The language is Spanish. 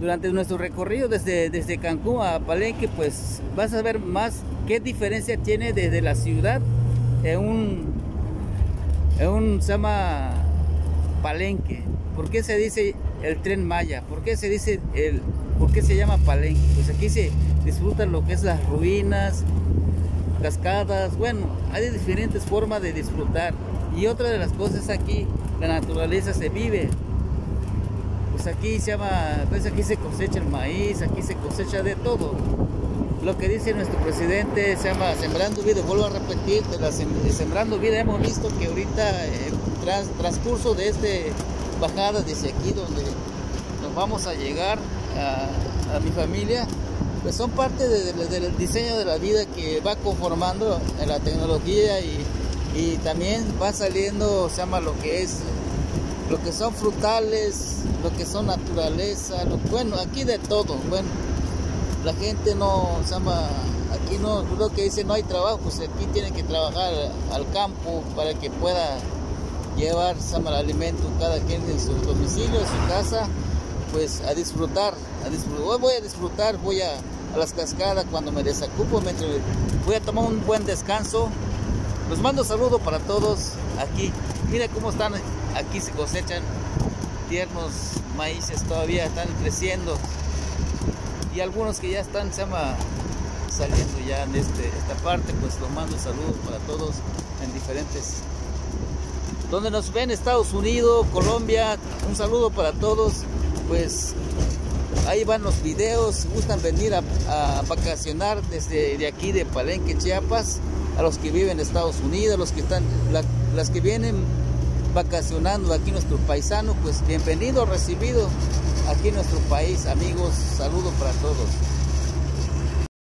durante nuestro recorrido desde, desde Cancún a Palenque, pues vas a ver más qué diferencia tiene desde la ciudad en un, en un se llama Palenque. ¿Por qué se dice el tren Maya? ¿Por qué se dice el, por qué se llama Palenque? Pues aquí se disfruta lo que es las ruinas, cascadas, bueno, hay diferentes formas de disfrutar. Y otra de las cosas aquí, la naturaleza se vive, pues aquí se llama, pues aquí se cosecha el maíz, aquí se cosecha de todo. Lo que dice nuestro presidente se llama Sembrando Vida, vuelvo a repetir, de la Sembrando Vida hemos visto que ahorita en trans, transcurso de este bajada desde aquí donde nos vamos a llegar a, mi familia, pues son parte del diseño de la vida que va conformando en la tecnología y, y también va saliendo, se llama lo que es lo que son frutales, lo que son naturaleza, bueno, aquí de todo, bueno, la gente no, aquí no, lo que dice no hay trabajo, pues aquí tienen que trabajar al campo para que pueda llevar, el alimento cada quien en su domicilio, en su casa, pues a disfrutar, a disfrutar, hoy voy a disfrutar, voy a, las cascadas cuando me desacupo, voy a tomar un buen descanso, los mando saludos para todos aquí, mira cómo están aquí se cosechan tiernos maíces todavía están creciendo. Y algunos que ya están se llama, saliendo ya en este, esta parte pues los mando saludos para todos en diferentes donde nos ven Estados Unidos Colombia un saludo para todos. Pues ahí van los videos gustan venir a, vacacionar desde de aquí de Palenque Chiapas a los que viven en Estados Unidos los que están las que vienen vacacionando aquí nuestro paisano, pues bienvenido, recibido aquí en nuestro país, amigos, saludos para todos.